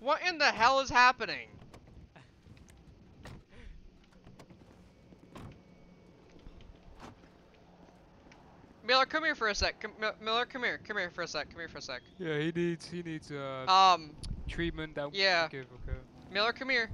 What in the hell is happening? Miller, come here for a sec. Come, Miller, come here. Come here for a sec. Come here for a sec. Yeah, he needs he needs uh Um, treatment that yeah. give. Okay. Miller, come here.